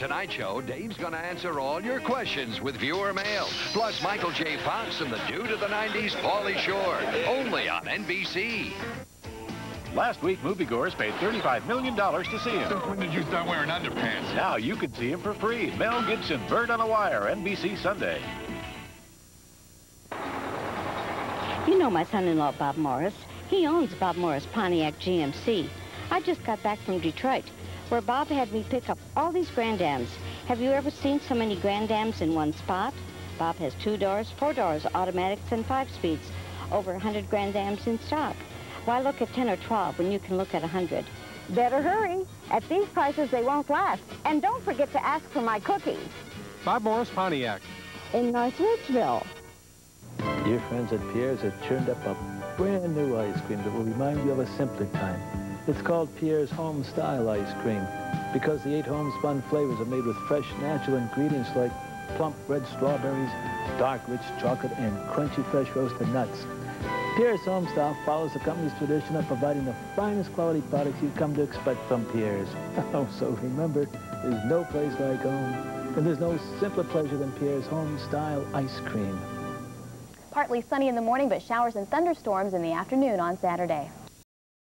Tonight show, Dave's going to answer all your questions with viewer mail. Plus Michael J. Fox and the dude of the 90s, Pauly Shore. Only on NBC. Last week, moviegoers paid $35 million to see him. When did you start wearing underpants? Now you can see him for free. Mel Gibson, Bird on a Wire, NBC Sunday. You know my son-in-law, Bob Morris. He owns Bob Morris Pontiac GMC. I just got back from Detroit, where Bob had me pick up all these Grand Ams. Have you ever seen so many Grand Ams in one spot? Bob has two doors, four doors, automatics, and five speeds. Over 100 Grand Ams in stock. Why look at 10 or 12 when you can look at 100? Better hurry. At these prices, they won't last. And don't forget to ask for my cookies. Bob Morris Pontiac. In North Ridgeville. Dear friends at Pierre's have churned up a brand new ice cream that will remind you of a simpler time. It's called Pierre's Home Style Ice Cream because the eight homespun flavors are made with fresh, natural ingredients like plump red strawberries, dark, rich chocolate, and crunchy fresh roasted nuts. Pierre's Homestyle follows the company's tradition of providing the finest quality products you've come to expect from Pierre's. Oh, so remember, there's no place like home, and there's no simpler pleasure than Pierre's Homestyle Ice Cream. Partly sunny in the morning, but showers and thunderstorms in the afternoon on Saturday.